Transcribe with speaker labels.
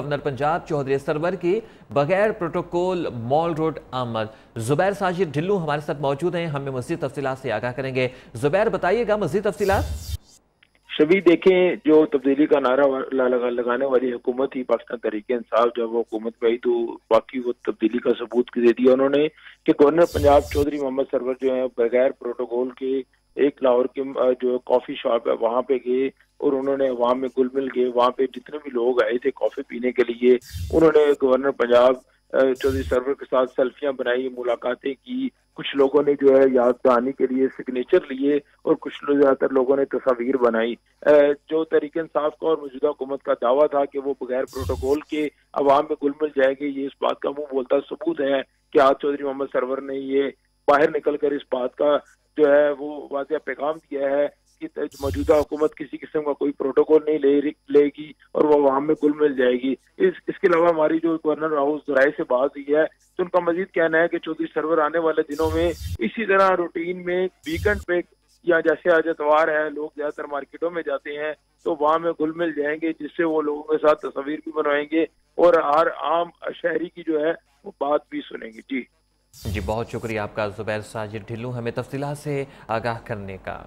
Speaker 1: Governor Punjab Chaudhary server की बगैर protocol mall road आमद जुबैर साजिद ढिल्लू हमारे साथ मौजूद हैं। हमें मजीद तफसीत से आगाह करेंगे। जुबैर बताइएगा मजीद तफसीत
Speaker 2: सभी देखें जो तब्दीली का नारा लगा, लगाने वाली हुकूमत ही पाकिस्तान तरीके इंसाफ जब वो हुकूमत में आई तो बाकी वो तब्दीली का सबूत दे दिया उन्होंने कि गवर्नर पंजाब चौधरी मोहम्मद सरवर जो है बगैर प्रोटोकॉल के एक लाहौर के जो कॉफ़ी शॉप है वहाँ पे गए। और उन्होंने वहाँ में गुल मिल गए। वहाँ पे जितने भी लोग आए थे कॉफ़ी पीने के लिए, उन्होंने गवर्नर पंजाब चौधरी सरवर के साथ सेल्फियाँ बनाई, मुलाकातें की। कुछ लोगों ने जो है याद दहानी के लिए सिग्नेचर लिए और कुछ ज़्यादातर लोगों ने तस्वीर बनाई। जो तरीके इंसाफ का और मौजूदा हुकूमत का दावा था कि वो बगैर प्रोटोकॉल के अवाम में गुल मिल जाएँगे, ये इस बात का मुँह बोलता सबूत है कि आज चौधरी मोहम्मद सरवर ने ये बाहर निकल कर इस बात का जो है वो वाजिया पैगाम दिया है कि मौजूदा हुकूमत किसी किस्म का कोई प्रोटोकॉल नहीं ले लेगी और वो वहाँ में गुल मिल जाएगी। इस, इसके अलावा हमारी जो गवर्नर राहुल जराए से बात हुई है तो उनका मजीद कहना है कि चौधरी सरवर आने वाले दिनों में इसी तरह रूटीन में वीकेंड पे या जैसे आज एतवार है, लोग ज़्यादातर मार्केटों में जाते हैं तो वहाँ में गुल मिल जाएँगे, जिससे वो लोगों के साथ तस्वीर भी बनवाएँगे और हर आम शहरी की जो है, वो बात भी सुनेंगे। जी।
Speaker 1: जी, बहुत शुक्रिया आपका, जुबैर साजिद ढिल्लू। हमें तफसीला से आगाह करने का।